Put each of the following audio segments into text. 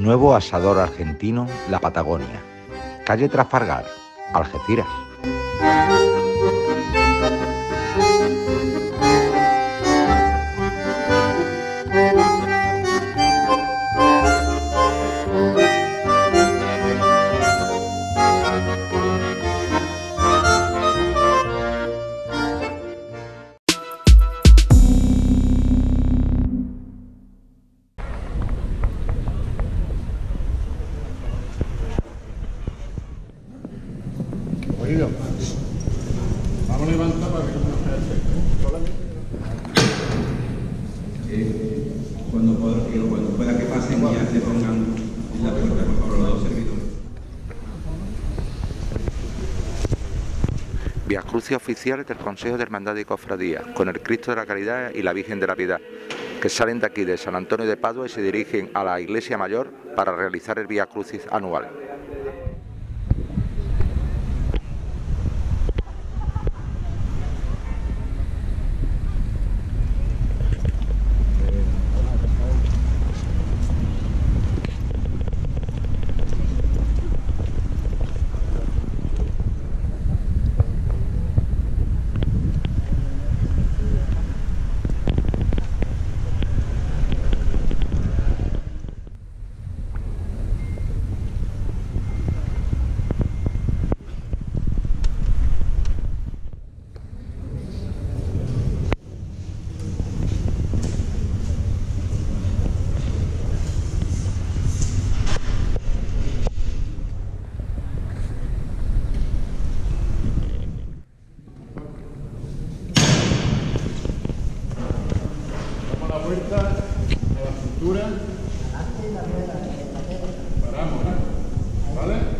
Nuevo asador argentino, La Patagonia. Calle Trafalgar, Algeciras. Vamos a levantar para que no se Eh, cuando, pueda, cuando pueda que pasen ya se pongan en la puerta, por favor, los dos servidores. Vía Crucis oficiales del Consejo de Hermandad y Cofradía, con el Cristo de la Caridad y la Virgen de la Piedad, que salen de aquí de San Antonio de Padua y se dirigen a la Iglesia Mayor para realizar el Vía Crucis anual. La vuelta a la cintura. Paramos, ¿eh? ¿Vale?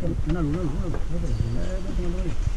那那路那弄着吧，那不，那那那。